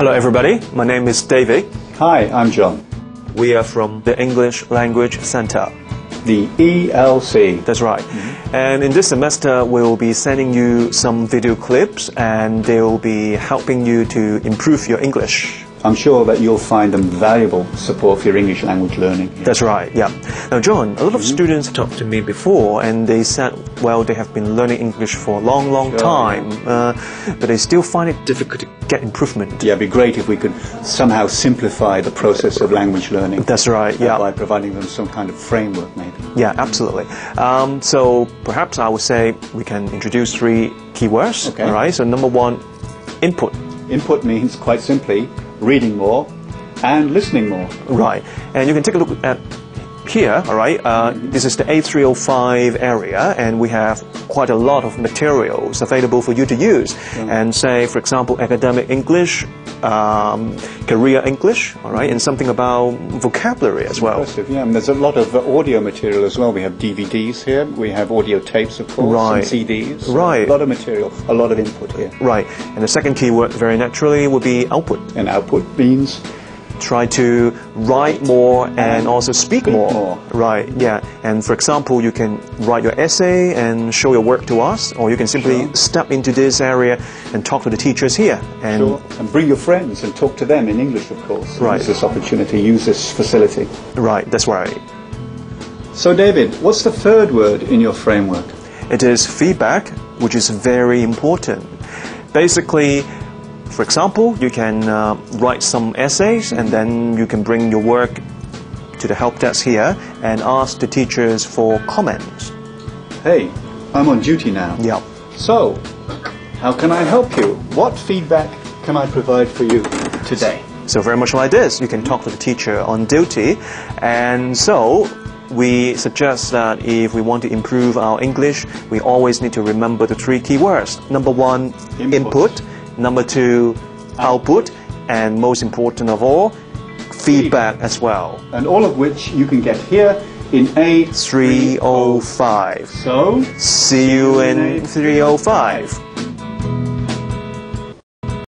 Hello, everybody. My name is David. Hi, I'm John. We are from the English Language Center. The ELC. That's right. Mm-hmm. And in this semester, we'll be sending you some video clips and they'll be helping you to improve your English. I'm sure that you'll find them valuable support for your English language learning. That's right, yeah. Now, John, a lot of students talked to me before and they said, well, they have been learning English for a long, long time, uh, but they still find it difficult to get improvement. Yeah, it'd be great if we could somehow simplify the process of language learning. That's right, uh, yeah. By providing them some kind of framework, maybe. Yeah, absolutely. Um, so perhaps I would say we can introduce three keywords. Okay. All right. So number one, input. Input means, quite simply, reading more and listening more. Right. And you can take a look at here. All right. Uh, this is the A305 area, and we have quite a lot of materials available for you to use. And say, for example, academic English, um, career English. All right, and something about vocabulary as well. Impressive, yeah. And there's a lot of uh, audio material as well. We have DVDs here. We have audio tapes, of course, Right. and CDs. Right. A lot of material, a lot of input here. Right. And the second keyword, very naturally, would be output. And output means try to write more and also speak, Speak more. more. Right, yeah. And for example, you can write your essay and show your work to us, or you can simply Sure. step into this area and talk to the teachers here. And Sure. And bring your friends and talk to them in English, of course. Right. Use this opportunity, use this facility. right, that's right. So, David, what's the third word in your framework? It is feedback, which is very important. Basically, for example, you can uh, write some essays and then you can bring your work to the help desk here and ask the teachers for comments. Hey, I'm on duty now. Yeah. So, how can I help you? What feedback can I provide for you today? So very much like this, you can talk to the teacher on duty. And so we suggest that if we want to improve our English, we always need to remember the three key words. Number one, Input. input. Number two, output. And most important of all, feedback as well. And all of which you can get here in A 305. So, See you in 305.